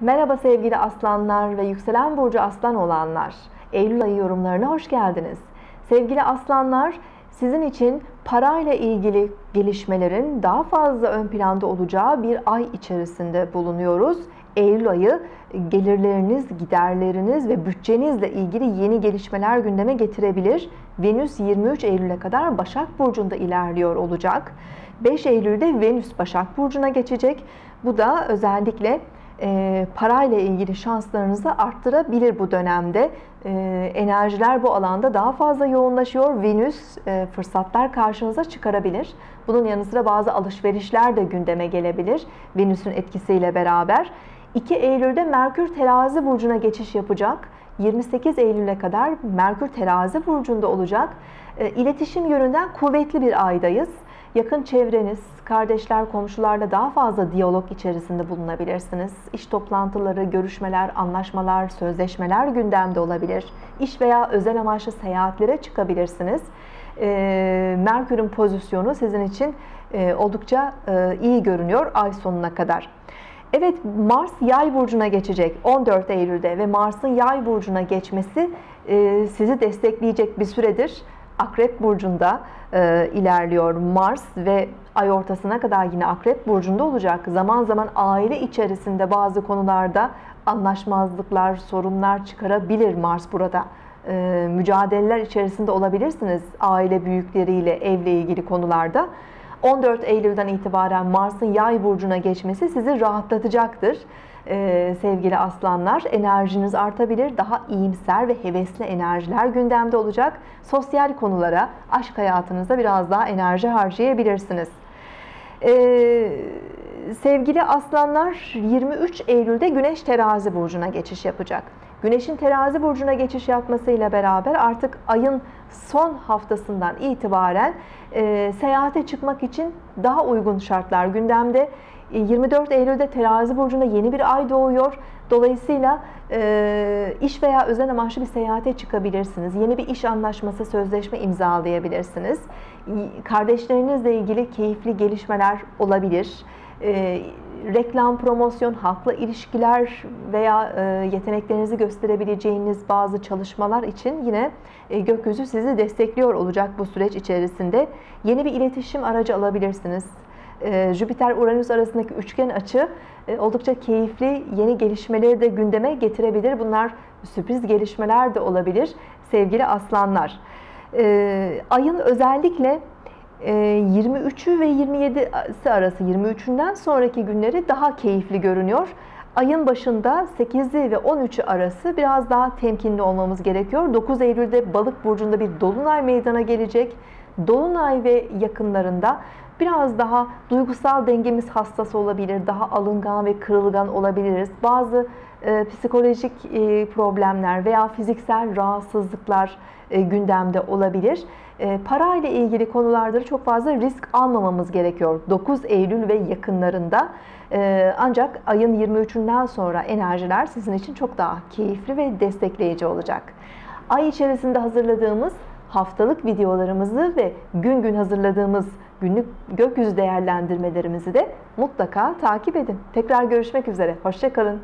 Merhaba sevgili aslanlar ve yükselen burcu aslan olanlar. Eylül ayı yorumlarına hoş geldiniz. Sevgili aslanlar, sizin için parayla ilgili gelişmelerin daha fazla ön planda olacağı bir ay içerisinde bulunuyoruz. Eylül ayı gelirleriniz, giderleriniz ve bütçenizle ilgili yeni gelişmeler gündeme getirebilir. Venüs 23 Eylül'e kadar Başak Burcu'nda ilerliyor olacak. 5 Eylül'de Venüs Başak Burcu'na geçecek. Bu da özellikle e, parayla ilgili şanslarınızı arttırabilir bu dönemde. E, enerjiler bu alanda daha fazla yoğunlaşıyor. Venüs e, fırsatlar karşınıza çıkarabilir. Bunun yanı sıra bazı alışverişler de gündeme gelebilir. Venüs'ün etkisiyle beraber. 2 Eylül'de Merkür terazi burcuna geçiş yapacak. 28 Eylül'e kadar Merkür terazi burcunda olacak. E, iletişim yönünden kuvvetli bir aydayız. Yakın çevreniz, kardeşler, komşularla daha fazla diyalog içerisinde bulunabilirsiniz. İş toplantıları, görüşmeler, anlaşmalar, sözleşmeler gündemde olabilir. İş veya özel amaçlı seyahatlere çıkabilirsiniz. E, Merkür'ün pozisyonu sizin için e, oldukça e, iyi görünüyor ay sonuna kadar. Evet Mars yay burcuna geçecek 14 Eylül'de ve Mars'ın yay burcuna geçmesi e, sizi destekleyecek bir süredir. Akrep burcunda e, ilerliyor Mars ve ay ortasına kadar yine Akrep burcunda olacak. Zaman zaman aile içerisinde bazı konularda anlaşmazlıklar, sorunlar çıkarabilir Mars burada. E, mücadeleler içerisinde olabilirsiniz aile büyükleriyle, evle ilgili konularda. 14 Eylül'den itibaren Mars'ın yay burcuna geçmesi sizi rahatlatacaktır. Ee, sevgili aslanlar enerjiniz artabilir. Daha iyimser ve hevesli enerjiler gündemde olacak. Sosyal konulara, aşk hayatınızda biraz daha enerji harcayabilirsiniz. Ee, sevgili aslanlar 23 Eylül'de Güneş terazi burcuna geçiş yapacak. Güneşin terazi burcuna geçiş yapmasıyla beraber artık ayın son haftasından itibaren e, seyahate çıkmak için daha uygun şartlar gündemde. 24 e, Eylül'de terazi burcunda yeni bir ay doğuyor. Dolayısıyla e, iş veya özel amaçlı bir seyahate çıkabilirsiniz. Yeni bir iş anlaşması, sözleşme imzalayabilirsiniz. Kardeşlerinizle ilgili keyifli gelişmeler olabilir. E, reklam, promosyon, halkla ilişkiler veya e, yeteneklerinizi gösterebileceğiniz bazı çalışmalar için yine e, gökyüzü sizi destekliyor olacak bu süreç içerisinde. Yeni bir iletişim aracı alabilirsiniz. E, Jüpiter-Uranüs arasındaki üçgen açı oldukça keyifli yeni gelişmeleri de gündeme getirebilir. Bunlar sürpriz gelişmeler de olabilir sevgili aslanlar. Ayın özellikle 23'ü ee, ve 27'si arası 23'ünden sonraki günleri daha keyifli görünüyor. Ayın başında 8'i ve 13'ü arası biraz daha temkinli olmamız gerekiyor. 9 Eylül'de Balık burcunda bir dolunay meydana gelecek. Dolunay ve yakınlarında biraz daha duygusal dengemiz hassas olabilir, daha alıngan ve kırılgan olabiliriz. Bazı e, psikolojik e, problemler veya fiziksel rahatsızlıklar e, gündemde olabilir. E, para ile ilgili konularda çok fazla risk almamamız gerekiyor. 9 Eylül ve yakınlarında. E, ancak ayın 23'ünden sonra enerjiler sizin için çok daha keyifli ve destekleyici olacak. Ay içerisinde hazırladığımız haftalık videolarımızı ve gün gün hazırladığımız günlük gökyüzü değerlendirmelerimizi de mutlaka takip edin. Tekrar görüşmek üzere. Hoşçakalın.